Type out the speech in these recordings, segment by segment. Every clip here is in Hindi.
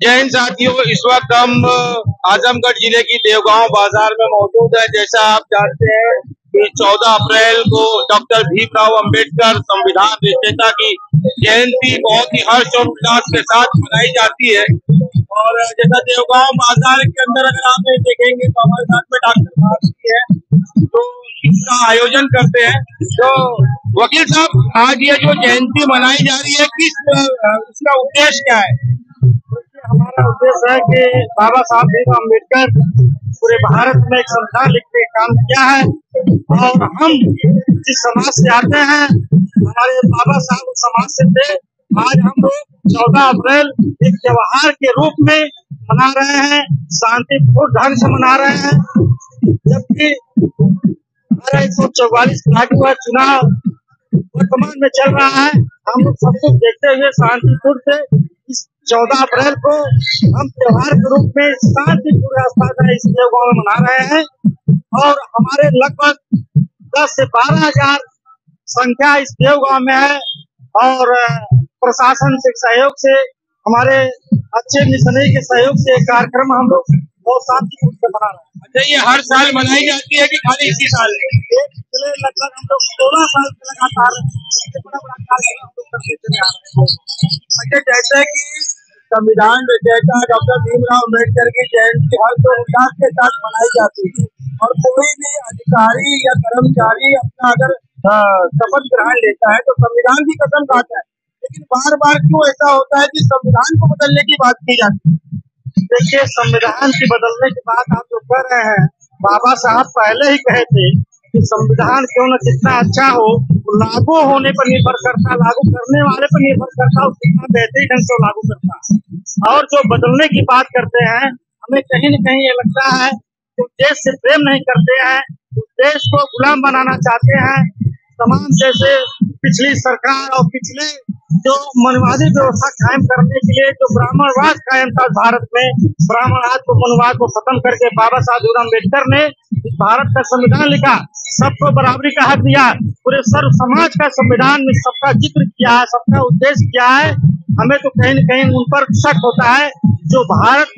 जैन साथियों इस वक्त हम आजमगढ़ ज़िले की देवगांव बाज़ार में मौजूद है। जैसा आप जानते हैं कि 14 अप्रैल को डॉक्टर भीमराव अंबेडकर संविधान रचयिता की जयंती बहुत ही हर्ष और उल्लास के साथ मनाई जाती है। और जैसा देवगांव बाज़ार के अंदर अगर आप देखेंगे तो हमारे साथ में डॉक्टर भारती है तो इसका आयोजन करते हैं। तो वकील साहब, आज ये जो जयंती मनाई जा रही है, किस इसका उद्देश्य क्या है? हमारा उद्देश्य है कि बाबा साहब भीम अंबेडकर पूरे भारत में एक संविधान लिखने का काम किया है। और हम जिस समाज से आते हैं, हमारे बाबा साहब उस समाज से थे। आज हम लोग चौदह अप्रैल एक त्योहार के रूप में मना रहे हैं, शांतिपूर्ण ढंग से मना रहे हैं। जबकि हमारा एक सौ चौवालीस लागू हुआ चुनाव वर्तमान में चल रहा है। हम लोग सब कुछ देखते हुए शांतिपूर्ण से चौदह अप्रैल को हम त्योहार के रूप में शांतिपूर्ण स्थान इस गाँव में मना रहे हैं और हमारे लगभग दस से बारह हज़ार संख्या इस देव गाँव में है और प्रशासन से सहयोग से हमारे अच्छे मिशनरी के सहयोग से कार्यक्रम हम लोग बहुत शांतिपूर्ण से मना रहे हैं। अच्छा ये हर साल मनाई जाती है कि खाली इसी साल पिछले लगभग हम लोग सोलह साल लगातार बड़ा बड़ा कार्यक्रम हम लोग करते चले आ रहे हैं। अच्छा जैसे कि संविधान रचयिता डॉक्टर भीमराव अंबेडकर की जयंती हर्षोल्लास के साथ मनाई जाती है और कोई भी अधिकारी या कर्मचारी अपना अगर शपथ ग्रहण लेता है तो संविधान की कसम खाता है। लेकिन बार बार क्यों ऐसा होता है कि संविधान को बदलने की बात की जाती है? देखिए, संविधान की बदलने की बात आप जो कर रहे हैं। बाबा साहब पहले ही कहे थे कि संविधान क्यों न कितना अच्छा हो लागू होने पर निर्भर करता, लागू करने वाले पर निर्भर करता और कितना बेहतरीन ढंग से लागू करता। और जो बदलने की बात करते हैं, हमें कहीं न कहीं ये लगता है कि देश से प्रेम नहीं करते हैं देश को गुलाम बनाना चाहते हैं। तमाम जैसे पिछली सरकार और पिछले जो मनवादी व्यवस्था कायम करने के लिए जो ब्राह्मणवाद कायम था भारत में, ब्राह्मणवाद को, मनवाद को खत्म करके बाबा साहब अंबेडकर ने भारत का संविधान लिखा, सबको बराबरी का हक दिया, पूरे सर्व समाज का संविधान में सबका ज़िक्र किया है, सबका उद्देश्य क्या है, हमें तो कहीं न कहीं उन पर शक होता है, जो भारत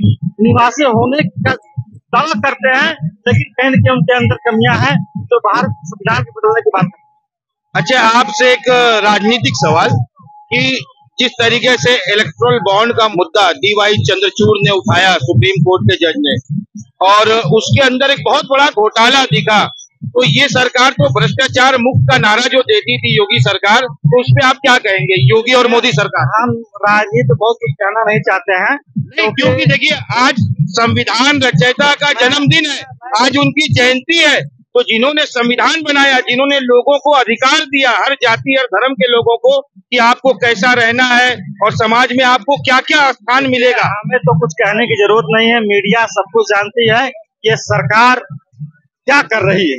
निवासी होने का दावा करते हैं, लेकिन कहीं न कहीं उनके अंदर कमियाँ हैं, जो भारत संविधान के बदलने की बात अच्छा आपसे एक राजनीतिक सवाल कि जिस तरीके से इलेक्ट्रल बॉन्ड का मुद्दा डीवाई चंद्रचूड़ ने उठाया सुप्रीम कोर्ट के जज ने? और उसके अंदर एक बहुत बड़ा घोटाला दिखा। तो ये सरकार तो भ्रष्टाचार मुक्त का नारा जो देती थी योगी सरकार तो उस पर आप क्या कहेंगे? योगी और मोदी सरकार? हम राजनीति बहुत कुछ कहना नहीं चाहते हैं क्योंकि देखिए आज संविधान रचयिता का जन्मदिन है आज उनकी जयंती है। तो जिन्होंने संविधान बनाया जिन्होंने लोगों को अधिकार दिया हर जाति और धर्म के लोगों को कि आपको कैसा रहना है और समाज में आपको क्या क्या स्थान मिलेगा? हमें तो कुछ कहने की ज़रूरत नहीं है। मीडिया सब कुछ जानती है ये सरकार क्या कर रही है।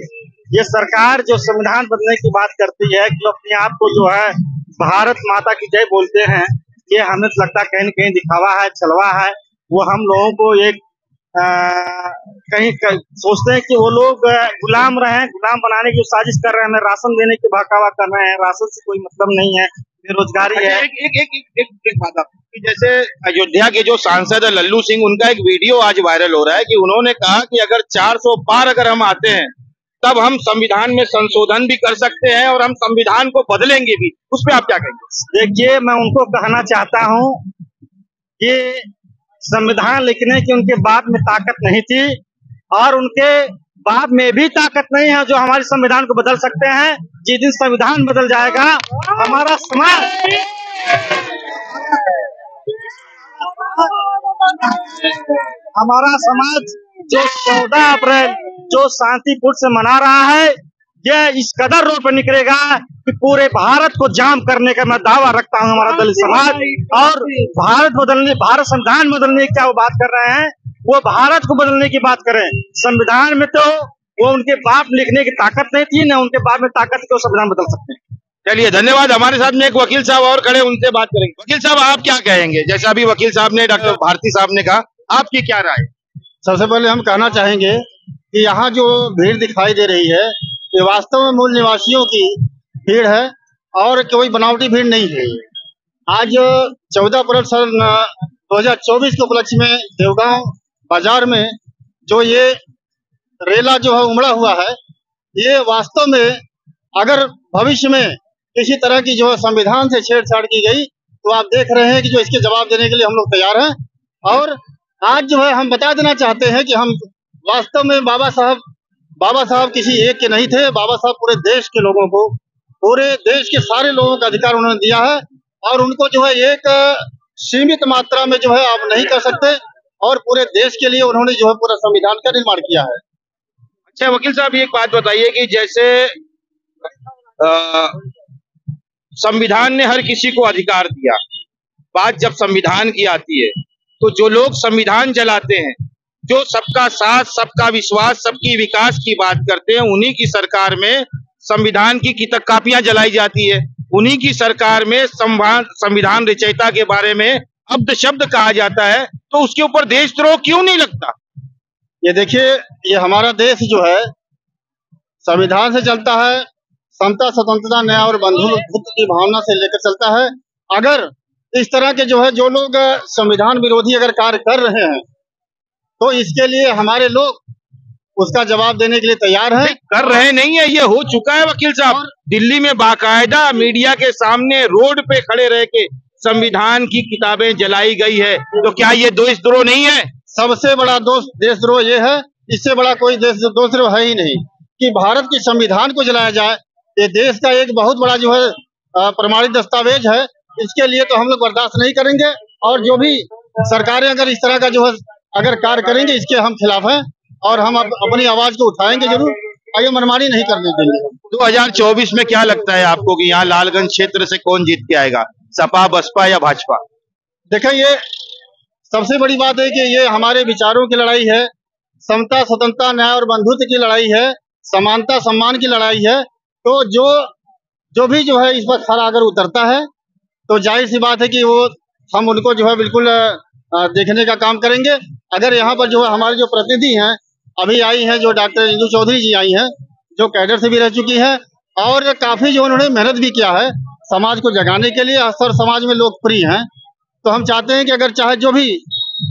ये सरकार जो संविधान बदलने की बात करती है कि अपने आप को जो है भारत माता की जय बोलते हैं ये हमें तो लगता कहीं न कहीं दिखावा है छलवा है। वो हम लोगों को एक आ, कहीं कर, सोचते हैं कि वो लोग गुलाम रहे गुलाम बनाने की साजिश कर रहे हैं राशन देने की बहकावा कर रहे हैं। राशन से कोई मतलब नहीं है। बेरोजगारी अच्छा, है। एक एक एक एक, एक बात आप जैसे अयोध्या के जो सांसद है लल्लू सिंह उनका एक वीडियो आज वायरल हो रहा है कि उन्होंने कहा कि अगर 400 पार अगर हम आते हैं तब हम संविधान में संशोधन भी कर सकते हैं और हम संविधान को बदलेंगे भी। उस पर आप क्या कहेंगे? देखिए मैं उनको कहना चाहता हूँ कि संविधान लिखने की उनके बाद में ताकत नहीं थी और उनके बाप में भी ताकत नहीं है जो हमारे संविधान को बदल सकते हैं। जिस दिन संविधान बदल जाएगा, हमारा समाज हमारा समाज जो चौदह अप्रैल जो शांतिपुर से मना रहा है यह इस कदर रोड पर निकलेगा कि पूरे भारत को जाम करने का मैं दावा रखता हूँ, हमारा दलित समाज। और भारत बदलने, भारत संविधान बदलने की क्या वो बात कर रहे हैं? वो भारत को बदलने की बात करें। संविधान में तो वो उनके बाप लिखने की ताकत नहीं थी ना उनके बाप में ताकत को संविधान बदल सकते हैं। चलिए धन्यवाद। हमारे साथ में एक वकील साहब और खड़े उनसे बात करेंगे। वकील साहब आप क्या कहेंगे? जैसे अभी वकील साहब ने डॉक्टर भारती साहब ने कहा आपकी क्या राय? सबसे पहले हम कहना चाहेंगे कि यहाँ जो भीड़ दिखाई दे रही है ये वास्तव में मूल निवासियों की भीड़ है और कोई बनावटी भीड़ नहीं है। आज चौदह अप्रैल सन 2024 के उपलक्ष्य में देवगांव बाज़ार में जो ये रेला जो है, उमड़ा हुआ है, ये वास्तव में अगर भविष्य में किसी तरह की जो है संविधान से छेड़छाड़ की गई तो आप देख रहे हैं कि जो इसके जवाब देने के लिए हम लोग तैयार हैं। और आज जो है, हम बता देना चाहते हैं कि हम वास्तव में बाबा साहब बाबा साहब किसी एक के नहीं थे, बाबा साहब पूरे देश के लोगों को, पूरे देश के सारे लोगों का अधिकार उन्होंने दिया है, और उनको जो है एक सीमित मात्रा में जो है आप नहीं कर सकते। और पूरे देश के लिए उन्होंने जो है पूरा संविधान का निर्माण किया है। अच्छा वकील साहब, एक बात बताइए कि जैसे संविधान ने हर किसी को अधिकार दिया, बात जब संविधान की आती है तो जो लोग संविधान जलाते हैं, जो सबका साथ, सबका विश्वास, सबकी विकास की बात करते हैं, उन्हीं की सरकार में संविधान की किताब कापियाँ जलाई जाती है, उन्हीं की सरकार में संविधान रचयिता के बारे में अब्द शब्द कहा जाता है तो उसके ऊपर देशद्रोह क्यों नहीं लगता? ये देखिए ये हमारा देश जो है संविधान से चलता है समता स्वतंत्रता न्याय और बंधुत्व की भावना से लेकर चलता है। अगर इस तरह के जो है जो लोग संविधान विरोधी अगर कार्य कर रहे हैं तो इसके लिए हमारे लोग उसका जवाब देने के लिए तैयार है। कर रहे नहीं है ये हो चुका है वकील साहब। दिल्ली में बाकायदा मीडिया के सामने रोड पे खड़े रह के संविधान की किताबें जलाई गई है। तो क्या ये देशद्रोह नहीं है? सबसे बड़ा दोष देशद्रोह ये है इससे बड़ा कोई देश देशद्रोह है ही नहीं कि भारत के संविधान को जलाया जाए। ये देश का एक बहुत बड़ा जो है प्रमाणित दस्तावेज़ है। इसके लिए तो हम लोग बर्दाश्त नहीं करेंगे और जो भी सरकारें अगर इस तरह का जो है अगर कार्य करेंगे इसके हम खिलाफ हैं और हम अप, अपनी आवाज़ को उठाएँगे ज़रूर। आगे मनमानी नहीं करने देंगे। 2024 में क्या लगता है आपको कि यहाँ लालगंज क्षेत्र से कौन जीत के आएगा? सपा, बसपा या भाजपा? देखिए ये सबसे बड़ी बात है कि ये हमारे विचारों की लड़ाई है, समता, स्वतंत्रता, न्याय और बंधुत्व की लड़ाई है, समानता, सम्मान की लड़ाई है। तो जो जो भी जो है इस पर खड़ा अगर उतरता है तो ज़ाहिर सी बात है कि वो, हम उनको जो है बिल्कुल देखने का काम करेंगे। अगर यहाँ पर जो है हमारे जो प्रतिनिधि हैं, अभी आई हैं जो डॉक्टर इंदू चौधरी जी आई हैं, जो कैडर से भी रह चुकी है, और काफ़ी जो उन्होंने मेहनत भी किया है समाज को जगाने के लिए असर समाज में लोकप्रिय हैं। तो हम चाहते हैं कि अगर चाहे जो भी,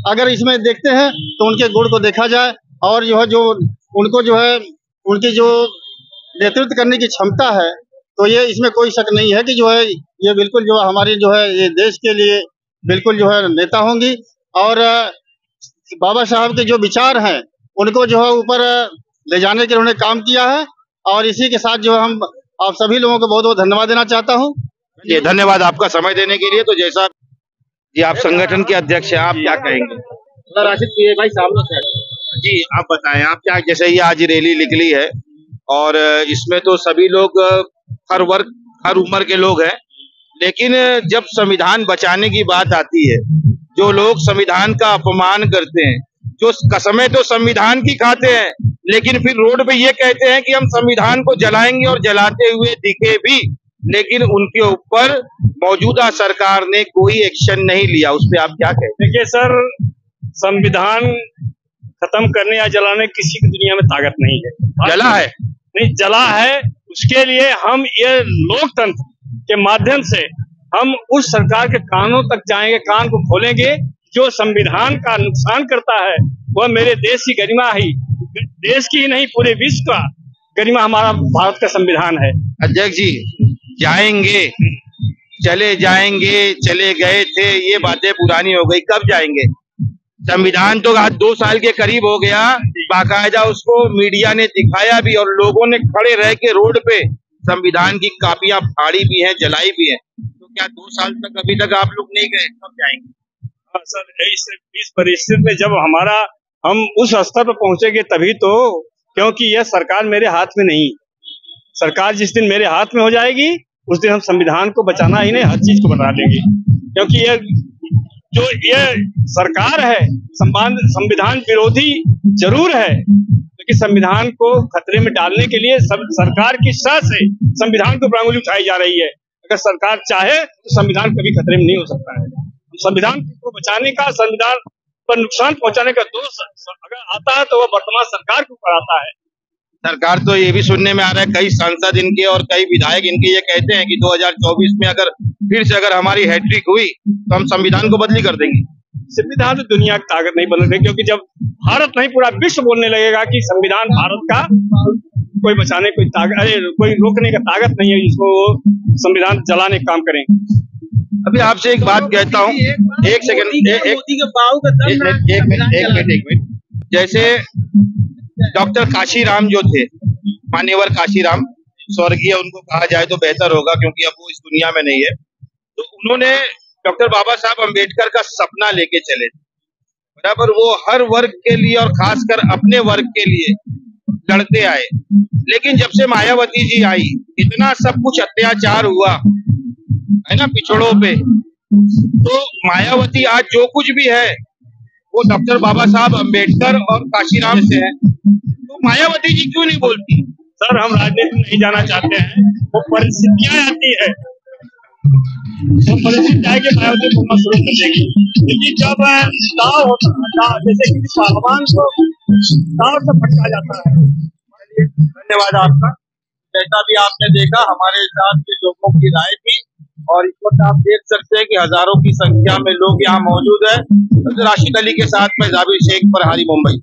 अगर इसमें देखते हैं तो उनके गुण को देखा जाए और जो है, जो उनको जो है, उनकी जो नेतृत्व करने की क्षमता है तो ये इसमें कोई शक नहीं है कि जो है, ये बिल्कुल जो हमारे जो है, ये देश के लिए बिल्कुल जो है, नेता होंगी। और, बाबा साहब के जो विचार हैं, उनको जो है, ऊपर ले जाने के उन्होंने काम किया है और इसी के साथ जो हम आप सभी लोगों को बहुत बहुत धन्यवाद देना चाहता हूँ। ये धन्यवाद आपका समय देने के लिए। तो जैसा जी आप संगठन के अध्यक्ष हैं आप क्या कहेंगे? राशिद भाई सामने जी आप बताएँ आप क्या जैसे ये आज रैली निकली है और इसमें तो सभी लोग हर वर्ग हर उम्र के लोग हैं लेकिन जब संविधान बचाने की बात आती है जो लोग संविधान का अपमान करते हैं जो कसमें तो संविधान की खाते हैं लेकिन फिर रोड पे ये कहते हैं कि हम संविधान को जलाएँगे और जलाते हुए दिखे भी लेकिन उनके ऊपर मौजूदा सरकार ने कोई एक्शन नहीं लिया। उस पर आप क्या कहते देखिए सर संविधान खत्म करने या जलाने किसी की दुनिया में ताकत नहीं है। जला है? नहीं जला है। उसके लिए हम ये लोकतंत्र के माध्यम से हम उस सरकार के कानों तक जाएँगे कान को खोलेंगे जो संविधान का नुकसान करता है वह मेरे देश की गरिमा ही देश की ही नहीं पूरे विश्व का गरिमा हमारा भारत का संविधान है। अध्यक्ष जी जाएँगे। चले जाएँगे चले गए थे ये बातें पुरानी हो गई कब जाएँगे? संविधान तो आज दो साल के करीब हो गया बाकायदा उसको मीडिया ने दिखाया भी और लोगों ने खड़े रह के रोड पे संविधान की कापियाँ फाड़ी भी हैं जलाई भी हैं। तो क्या दो साल तक अभी तक आप लोग नहीं गए कब जाएँगे? हाँ सर इस परिस्थिति में जब हमारा हम उस स्तर पर पहुँचेंगे तभी तो क्योंकि यह सरकार मेरे हाथ में नहीं। सरकार जिस दिन मेरे हाथ में हो जाएगी, उस दिन हम संविधान को बचाना ही नहीं हर चीज़ को बता लेंगे क्योंकि यह, जो ये सरकार है संविधान विरोधी ज़रूर है कि संविधान को खतरे में डालने के लिए सब, सरकार की सह से संविधान को प्रांगुली उठाई जा रही है। अगर सरकार चाहे तो संविधान कभी खतरे में नहीं हो सकता है। संविधान को बचाने का संविधान पर नुकसान पहुँचाने का दोष अगर आता है तो वह वर्तमान सरकार के ऊपर आता है। सरकार तो ये भी सुनने में आ रहा है कई सांसद इनके और कई विधायक इनके ये कहते हैं कि 2024 में अगर फिर से अगर हमारी हैट्रिक हुई तो हम संविधान को बदली कर देंगे। संविधान तो दुनिया की ताकत नहीं बदल रही क्योंकि जब भारत नहीं पूरा विश्व बोलने लगेगा कि संविधान भारत का कोई बचाने कोई ताकत अरे कोई रोकने का ताकत नहीं है जिसको वो संविधान चलाने का काम करें। अभी आपसे एक बात कहता हूँ। एक सेकंड एक एक एक मिनट एक मिनट एक मिनट। जैसे डॉक्टर काशीराम जो थे मान्यवर काशीराम स्वर्गीय उनको कहा जाए तो बेहतर होगा क्योंकि अब वो इस दुनिया में नहीं है। तो उन्होंने डॉक्टर बाबा साहब अंबेडकर का सपना लेके चले बराबर वो हर वर्ग के लिए और खासकर अपने वर्ग के लिए लड़ते आए। लेकिन जब से मायावती जी आई इतना सब कुछ अत्याचार हुआ है ना पिछड़ों पे तो मायावती आज जो कुछ भी है, वो डॉक्टर बाबा साहब अंबेडकर और काशीराम से है। तो मायावती जी क्यों नहीं बोलती? सर, हम राजनीति में नहीं जाना चाहते हैं। वो परिस्थितियाँ आती है। वो परिस्थिति आएगी, मायावती बोलना शुरू कर देगी। लेकिन जब दाव होता है जैसे कि पहलवान को दाव से भटका जाता है। धन्यवाद आपका। जैसा भी आपने देखा, हमारे साथ के लोगों की राय थी। और इस वक्त आप देख सकते हैं कि हज़ारों की संख्या में लोग यहाँ मौजूद है। राशिद अली के साथ में जाबिर शेख पर हारी मुंबई।